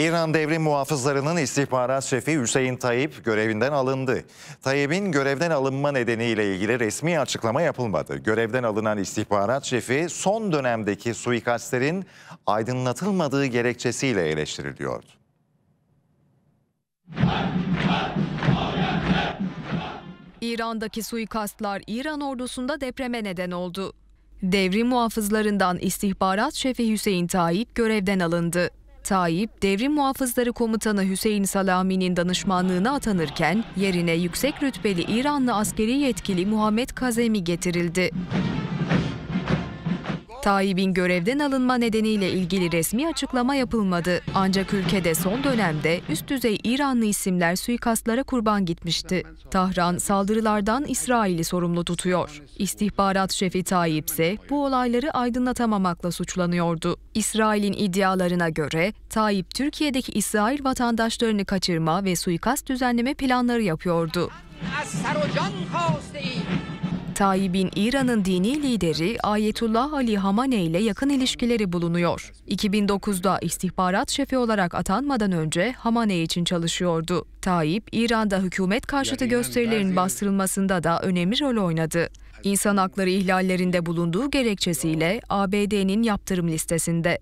İran devrim muhafızlarının istihbarat şefi Hüseyin Tayyip görevinden alındı. Tayyip'in görevden alınma nedeniyle ilgili resmi açıklama yapılmadı. Görevden alınan istihbarat şefi son dönemdeki suikastlerin aydınlatılmadığı gerekçesiyle eleştiriliyordu. İran'daki suikastlar İran ordusunda depreme neden oldu. Devrim muhafızlarından istihbarat şefi Hüseyin Tayyip görevden alındı. Tayyip, Devrim Muhafızları Komutanı Hüseyin Salami'nin danışmanlığına atanırken yerine yüksek rütbeli İranlı askeri yetkili Muhammed Kazemi getirildi. Tayyip'in görevden alınma nedeniyle ilgili resmi açıklama yapılmadı. Ancak ülkede son dönemde üst düzey İranlı isimler suikastlara kurban gitmişti. Tahran saldırılardan İsrail'i sorumlu tutuyor. İstihbarat şefi Tayyip ise bu olayları aydınlatamamakla suçlanıyordu. İsrail'in iddialarına göre Tayyip Türkiye'deki İsrail vatandaşlarını kaçırma ve suikast düzenleme planları yapıyordu. Tayyip'in İran'ın dini lideri Ayetullah Ali Hamaney ile yakın ilişkileri bulunuyor. 2009'da istihbarat şefi olarak atanmadan önce Hamaney için çalışıyordu. Tayyip, İran'da hükümet karşıtı gösterilerin bastırılmasında da önemli rol oynadı. İnsan hakları ihlallerinde bulunduğu gerekçesiyle ABD'nin yaptırım listesinde.